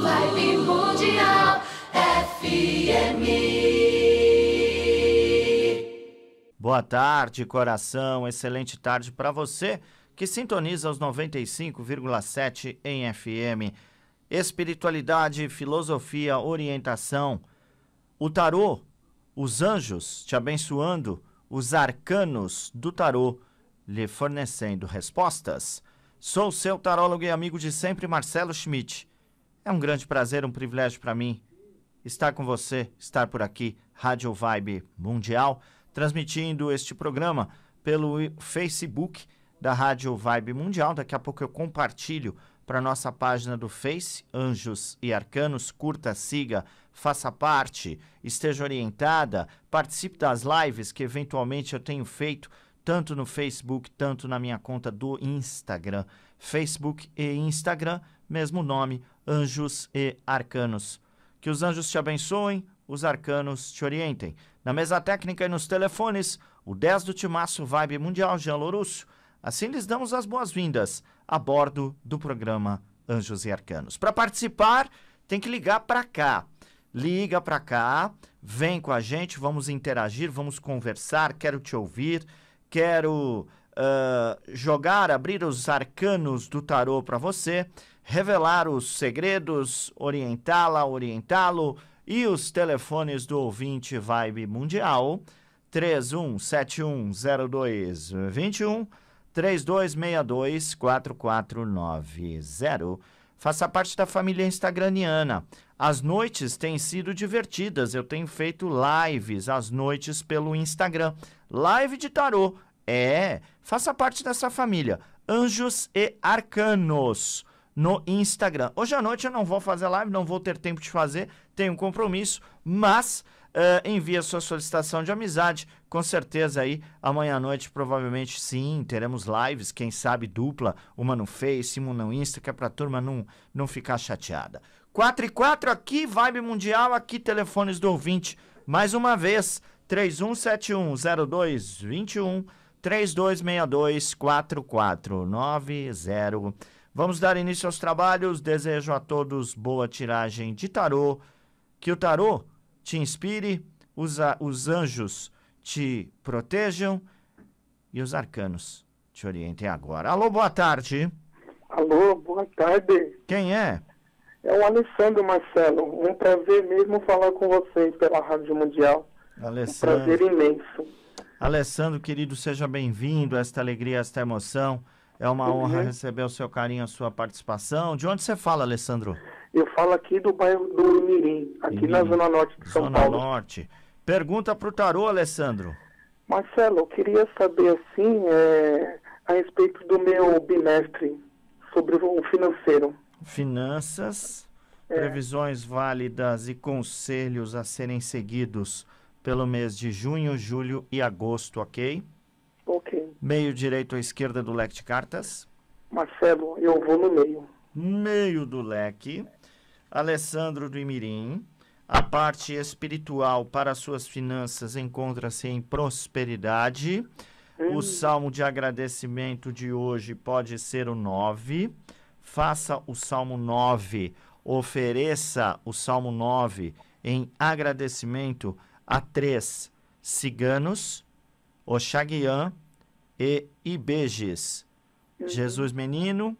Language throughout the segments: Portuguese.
Vibe Mundial FM. Boa tarde, coração. Excelente tarde para você que sintoniza os 95,7 em FM. Espiritualidade, filosofia, orientação. O tarô, os anjos te abençoando, os arcanos do tarô lhe fornecendo respostas. Sou seu tarólogo e amigo de sempre, Marcelo Schmidt. É um grande prazer, um privilégio para mim estar com você, estar por aqui, Rádio Vibe Mundial, transmitindo este programa pelo Facebook da Rádio Vibe Mundial. Daqui a pouco eu compartilho para nossa página do Face, Anjos e Arcanos. Curta, siga, faça parte, esteja orientada, participe das lives que eventualmente eu tenho feito tanto no Facebook, tanto na minha conta do Instagram. Facebook e Instagram, mesmo nome, Anjos e Arcanos. Que os anjos te abençoem, os arcanos te orientem. Na mesa técnica e nos telefones, o 10 do Timaço Vibe Mundial, Jean Lourusso. Assim lhes damos as boas-vindas a bordo do programa Anjos e Arcanos. Para participar, tem que ligar para cá. Liga para cá, vem com a gente, vamos interagir, vamos conversar, quero te ouvir, quero uh, jogar, abrir os arcanos do tarô para você, revelar os segredos, orientá-la, orientá-lo e os telefones do ouvinte Vibe Mundial 31710221 3262 4490. Faça parte da família instagramiana. As noites têm sido divertidas. Eu tenho feito lives às noites pelo Instagram. Live de tarô. É, faça parte dessa família. Anjos e Arcanos no Instagram. Hoje à noite eu não vou fazer live, não vou ter tempo de fazer, tenho um compromisso, mas uh, envie a sua solicitação de amizade. Com certeza aí, amanhã à noite, provavelmente sim, teremos lives, quem sabe dupla, uma no Face, uma no Insta, que é pra turma não, não ficar chateada. 4 e 4 aqui, Vibe Mundial, aqui, telefones do ouvinte. Mais uma vez, 31710221 3262 4490. Vamos dar início aos trabalhos. Desejo a todos boa tiragem de tarô. Que o tarô te inspire, os, os anjos te protejam e os arcanos te orientem agora. Alô, boa tarde. Alô, boa tarde. Quem é? É o Alessandro Marcelo. Um prazer mesmo falar com vocês pela Rádio Mundial. Alessandro. Um prazer imenso. Alessandro, querido, seja bem-vindo a esta alegria, a esta emoção. É uma Uhum. honra receber o seu carinho, a sua participação. De onde você fala, Alessandro? Eu falo aqui do bairro do Mirim, aqui na Imirim. Zona Norte de São Zona Paulo. Norte. Pergunta pro tarô, Alessandro. Marcelo, eu queria saber assim é, a respeito do meu bimestre sobre o financeiro. Finanças, É. previsões válidas e conselhos a serem seguidos pelo mês de junho, julho e agosto, ok? Meio direito à esquerda do leque de cartas. Marcelo, eu vou no meio. meio do leque, Alessandro do Imirim. A parte espiritual para suas finanças encontra-se em prosperidade. O salmo de agradecimento de hoje pode ser o 9. Faça o salmo 9, ofereça o salmo 9 em agradecimento a três ciganos, Oxaguian e Ibejes. Jesus Menino,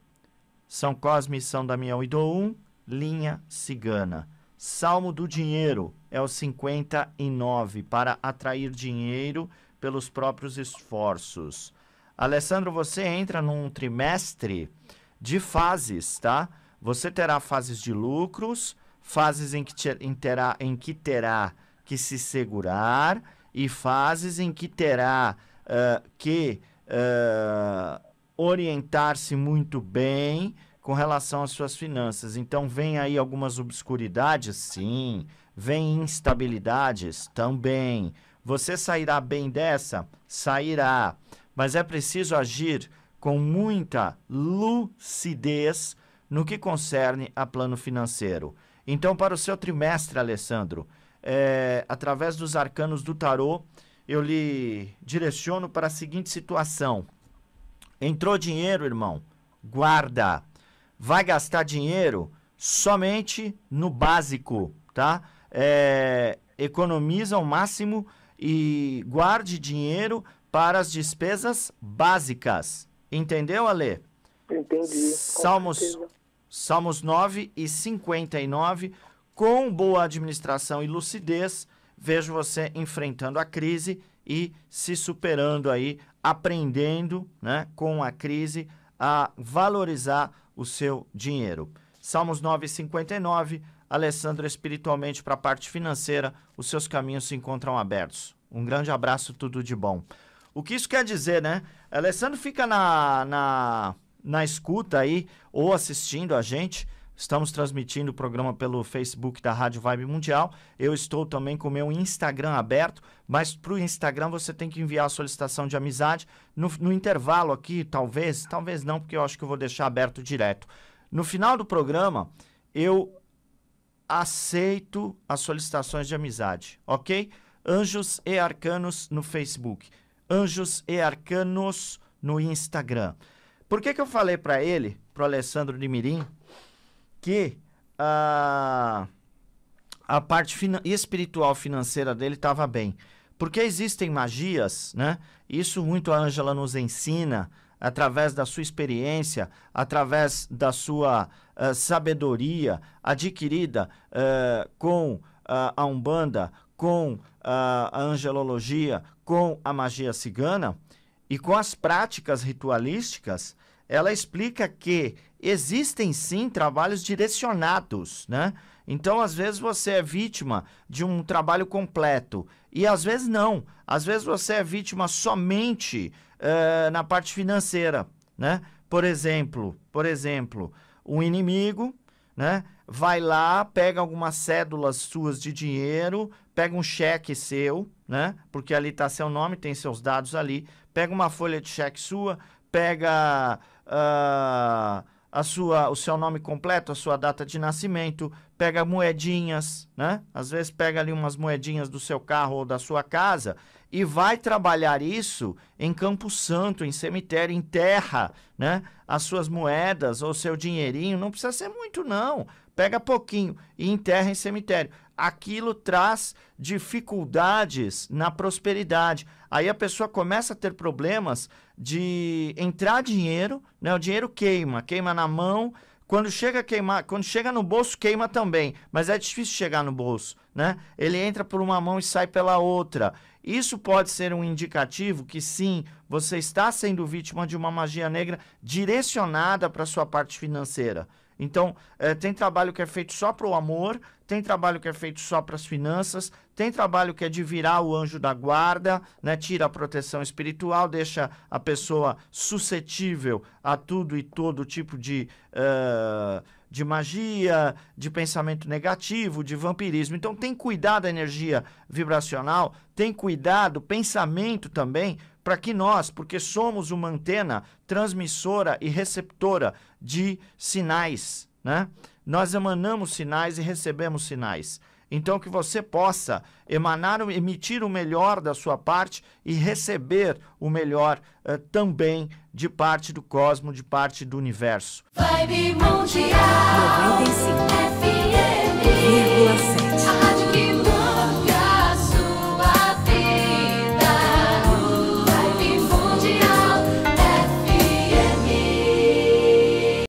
são Cosme e São Damião e Doum, linha cigana. Salmo do dinheiro é o 59 para atrair dinheiro pelos próprios esforços. Alessandro, você entra num trimestre de fases, tá? Você terá fases de lucros, fases em que, te- em terá, em que terá que se segurar e fases em que terá ah, que ah, orientar-se muito bem com relação às suas finanças. Então, vem aí algumas obscuridades? Sim. Vem instabilidades? Também. Você sairá bem dessa? Sairá. Mas é preciso agir com muita lucidez no que concerne a plano financeiro. Então, para o seu trimestre, Alessandro, é, através dos arcanos do tarô, eu lhe direciono para a seguinte situação. Entrou dinheiro, irmão? Guarda. Vai gastar dinheiro? somente no básico, tá? É, economiza ao máximo e guarde dinheiro para as despesas básicas. Entendeu, Ale? Entendi. Salmos, Salmos 9 e 59. Com boa administração e lucidez, vejo você enfrentando a crise e se superando aí, aprendendo né, com a crise a valorizar o seu dinheiro. Salmos 9 e 59. Alessandro, espiritualmente para a parte financeira, os seus caminhos se encontram abertos. Um grande abraço, tudo de bom. O que isso quer dizer, né? Alessandro fica na, na, na escuta aí, ou assistindo a gente. Estamos transmitindo o programa pelo Facebook da Rádio Vibe Mundial. Eu estou também com o meu Instagram aberto, mas para o Instagram você tem que enviar a solicitação de amizade. No, no intervalo aqui, talvez, talvez não, porque eu acho que eu vou deixar aberto direto. No final do programa, eu aceito as solicitações de amizade, ok? Anjos e Arcanos no Facebook, Anjos e Arcanos no Instagram. Por que, que eu falei para ele, para Alessandro de Mirim, que a, a parte fina espiritual financeira dele estava bem? Porque existem magias, né? Isso muito a Ângela nos ensina, através da sua experiência, através da sua uh, sabedoria adquirida uh, com uh, a Umbanda, com a angelologia, com a magia cigana e com as práticas ritualísticas, ela explica que existem sim trabalhos direcionados, né? Então, às vezes você é vítima de um trabalho completo e às vezes não. Às vezes você é vítima somente uh, na parte financeira, né? Por exemplo, por exemplo, um inimigo, né? Vai lá, pega algumas cédulas suas de dinheiro, pega um cheque seu, né? Porque ali está seu nome, tem seus dados ali. Pega uma folha de cheque sua, pega uh, a sua, o seu nome completo, a sua data de nascimento, pega moedinhas, né? Às vezes pega ali umas moedinhas do seu carro ou da sua casa e vai trabalhar isso em Campo Santo, em cemitério, em terra, né? As suas moedas ou seu dinheirinho, não precisa ser muito não. Pega pouquinho e enterra em cemitério. Aquilo traz dificuldades na prosperidade. Aí a pessoa começa a ter problemas de entrar dinheiro, né? O dinheiro queima, queima na mão, quando chega queimar, quando chega no bolso queima também, mas é difícil chegar no bolso, né? Ele entra por uma mão e sai pela outra. Isso pode ser um indicativo que sim, você está sendo vítima de uma magia negra direcionada para sua parte financeira. Então, é, tem trabalho que é feito só para o amor, tem trabalho que é feito só para as finanças, tem trabalho que é de virar o anjo da guarda, né? tira a proteção espiritual, deixa a pessoa suscetível a tudo e todo tipo de. Uh, de magia, de pensamento negativo, de vampirismo. Então tem cuidado da energia vibracional, tem cuidado, pensamento também, para que nós, porque somos uma antena transmissora e receptora de sinais, né? Nós emanamos sinais e recebemos sinais. Então, que você possa emanar, emitir o melhor da sua parte e receber o melhor uh, também de parte do cosmo, de parte do universo. Vibe Mundial. 95 FM